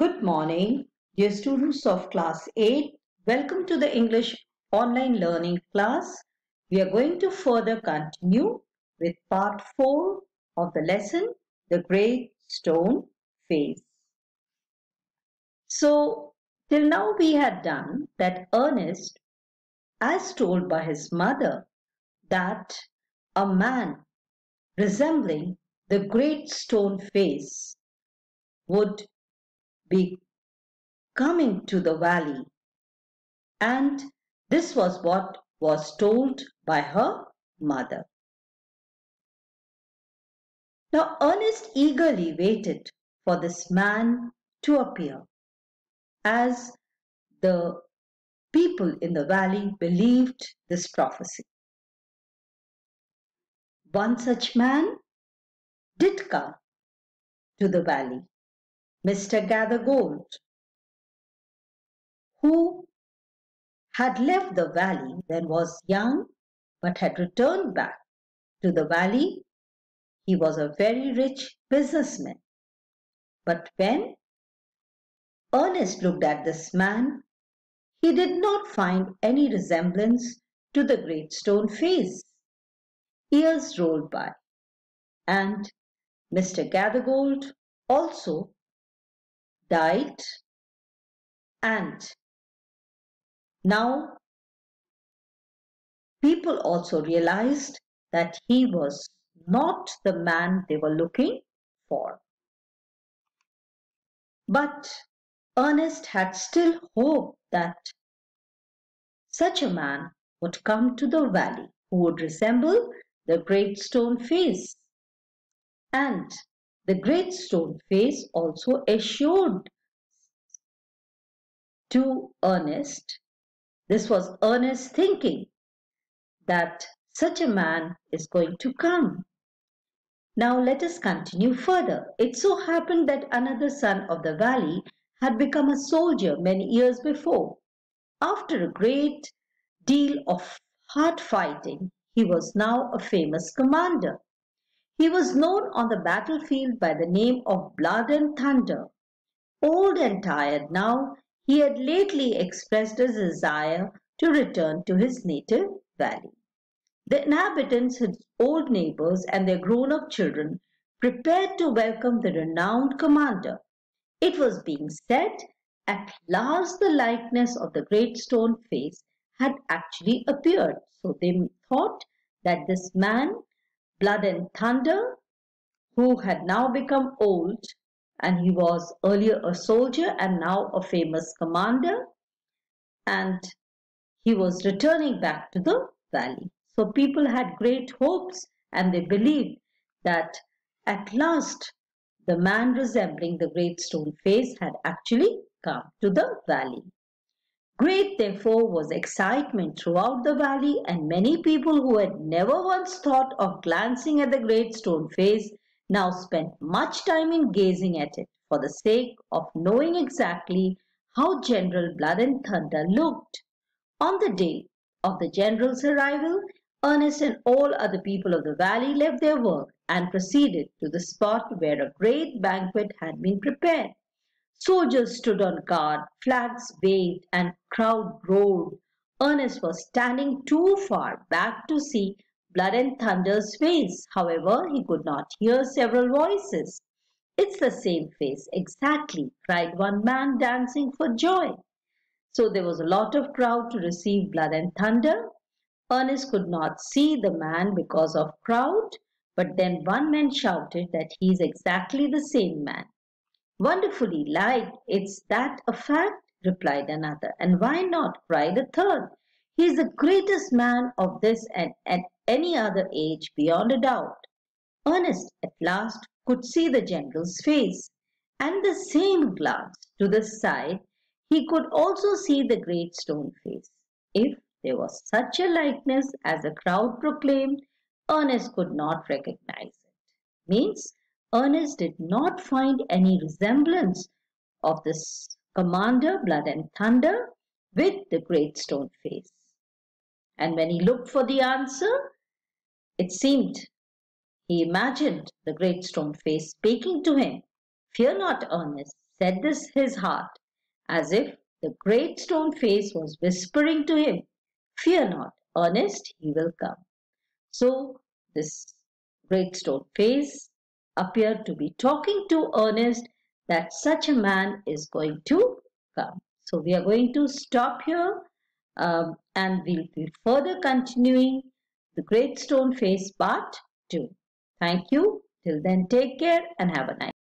Good morning, dear students of class 8. Welcome to the English online learning class. We are going to further continue with part 4 of the lesson, The Great Stone Face. So, till now we had done that Ernest, as told by his mother, that a man resembling the great stone face would be coming to the valley. And this was what was told by her mother. Now Ernest eagerly waited for this man to appear, as the people in the valley believed this prophecy. One such man did come to the valley. Mr. Gathergold, who had left the valley when was young but had returned back to the valley. He was a very rich businessman. But when Ernest looked at this man, he did not find any resemblance to the great stone face. Years rolled by, and Mr. Gathergold also died and now people also realized that he was not the man they were looking for. But Ernest had still hope that such a man would come to the valley who would resemble the great stone face. And the great stone face also assured to Ernest, this was Ernest thinking that such a man is going to come. Now let us continue further. It so happened that another son of the valley had become a soldier many years before. After a great deal of hard fighting, he was now a famous commander. He was known on the battlefield by the name of Blood and Thunder. Old and tired now, he had lately expressed a desire to return to his native valley. The inhabitants, his old neighbors, and their grown up children prepared to welcome the renowned commander. It was being said, at last the likeness of the great stone face had actually appeared. So they thought that this man Blood and Thunder, who had now become old and he was earlier a soldier and now a famous commander and he was returning back to the valley. So people had great hopes and they believed that at last the man resembling the great stone face had actually come to the valley. Great, therefore, was excitement throughout the valley, and many people who had never once thought of glancing at the great stone face now spent much time in gazing at it for the sake of knowing exactly how General Blood and Thunder looked. On the day of the general's arrival, Ernest and all other people of the valley left their work and proceeded to the spot where a great banquet had been prepared. Soldiers stood on guard, flags waved, and crowd roared. Ernest was standing too far back to see Blood and Thunder's face. However, he could not hear several voices. It's the same face, exactly, cried one man dancing for joy. So there was a lot of crowd to receive Blood and Thunder. Ernest could not see the man because of crowd, but then one man shouted that he is exactly the same man. Wonderfully like, it's that a fact, replied another. And why not, cried a third. He is the greatest man of this and at any other age beyond a doubt. Ernest at last could see the general's face, and the same glance to the side he could also see the great stone face. If there was such a likeness as the crowd proclaimed, Ernest could not recognize it. Means Ernest did not find any resemblance of this commander, Blood and Thunder, with the great stone face. And when he looked for the answer, it seemed he imagined the great stone face speaking to him. Fear not, Ernest, said this his heart, as if the great stone face was whispering to him, Fear not, Ernest, he will come. So this great stone face appeared to be talking to Ernest that such a man is going to come. So we are going to stop here um, and we'll be further continuing the Great Stone Face Part 2. Thank you. Till then, take care and have a nice